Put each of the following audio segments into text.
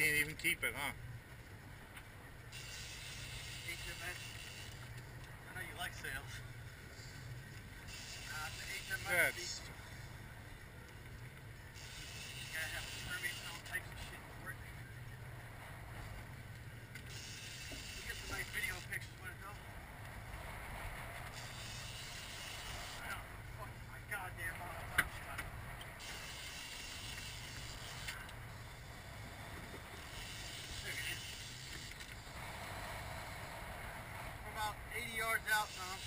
can't even keep it, huh? HMS. I know you like sails. Uh, the HMS. That's You gotta have a permit and all types of shit to work. We get some nice video pictures when it's over. I don't fuck my goddamn mouth. I'm not shut. Look at this. We're about 80 yards out, Tom.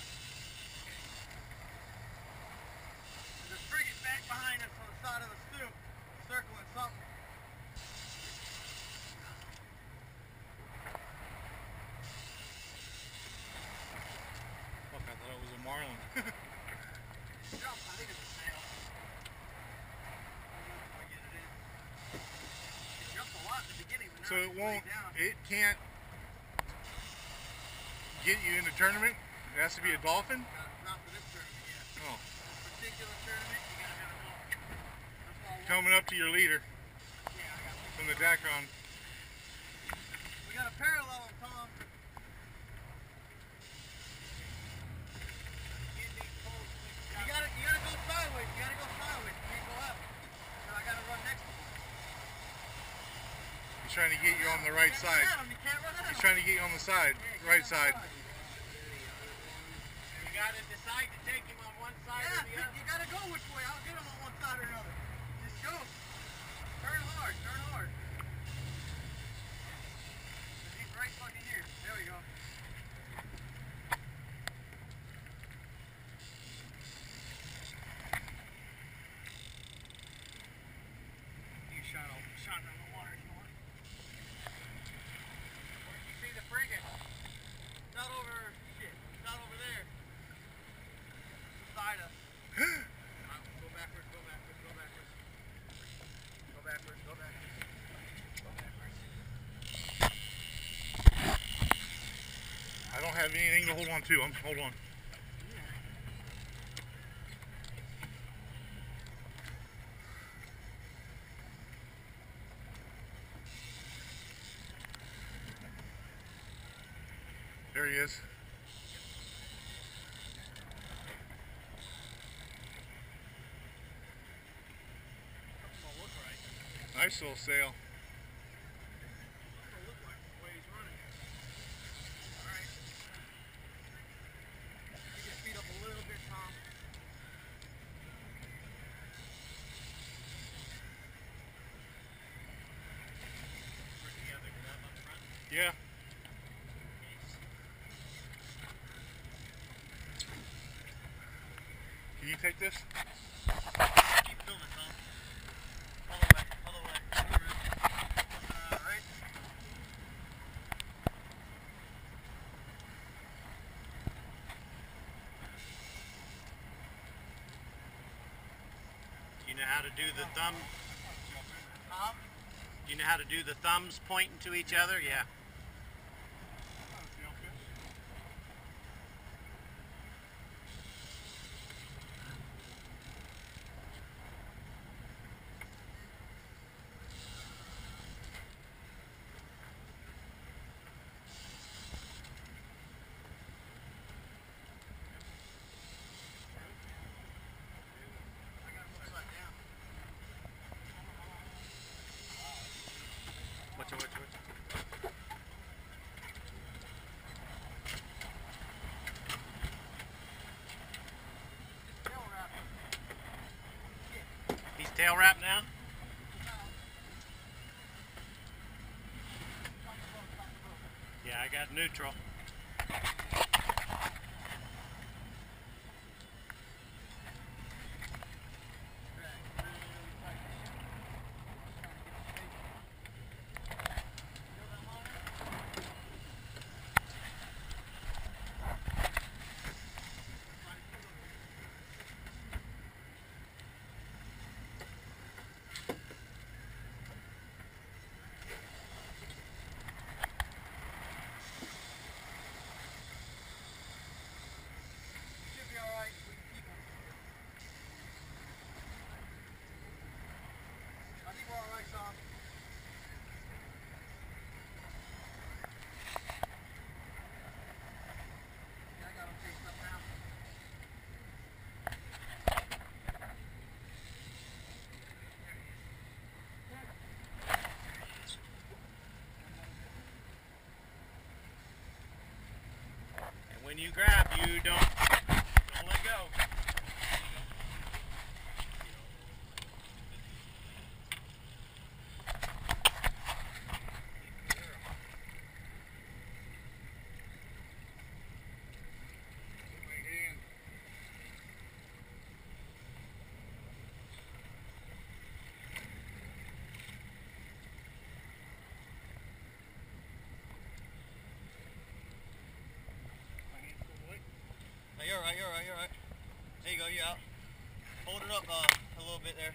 There's a frigate back behind us on the side of the stoop, circling something. fuck. I thought it was a marlin. Jump, I think it's a sail. I get it in. It jumped a lot in the beginning, but now so it won't. down. It can't get you in the tournament. It has to be a dolphin. Not, not for this tournament yet. Oh, This particular tournament, you gotta have a dolphin. Coming up to your leader Yeah, I got from the Dacron. We got a parallel on Tom. You gotta, you gotta go sideways. You gotta go sideways. You can't go up. So I gotta run next to him. He's trying to get you on the right side. run at him. You can't run at He's trying to get you on the side, right side. Decide to take him on one side Yeah, or the other. you gotta go which way. I'll get him on one side or another. Just go. Turn hard. Turn hard. He's right fucking here. There we go. You shot on, shot on the water. You want? Where did you see the frigate? Not over. Shit. Not over there. Beside us. Go backwards, go backwards, go backwards. Go backwards, go backwards. Go backwards. I don't have anything to hold on to. I'm hold on. There he is. Nice little sail. Something don't look like the way he's running. Alright. Take your feet up a little bit, Tom. Yeah. Can you take this? Keep filming, Tom. All the way, all the way. Alright. You know how to do the thumb. Tom? You know how to do the thumbs pointing to each other? Yeah. I got him upside down. Watch it, watch it, watch it. Tail wrap. He's tail wrapped now? Yeah, I got neutral. You grab, you don't you go, you're out. Hold it up uh, a little bit there.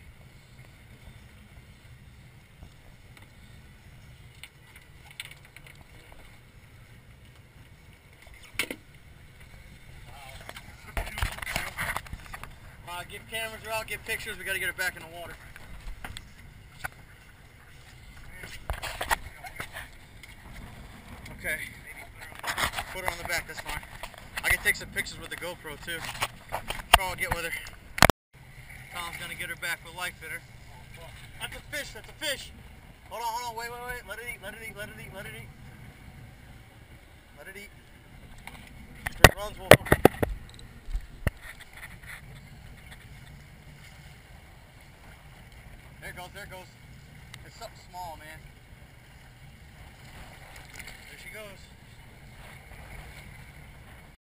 Uh, get cameras out, get pictures, we gotta get it back in the water. Okay. Put her on the back, that's fine. I can take some pictures with the GoPro too. Carl, get with her. Tom's gonna get her back with life fitter. That's a fish, that's a fish. Hold on, hold on, wait, wait, wait. Let it eat, let it eat, let it eat, let it eat. Let it eat. It runs, we'll... There it goes, there it goes. It's something small, man. There she goes.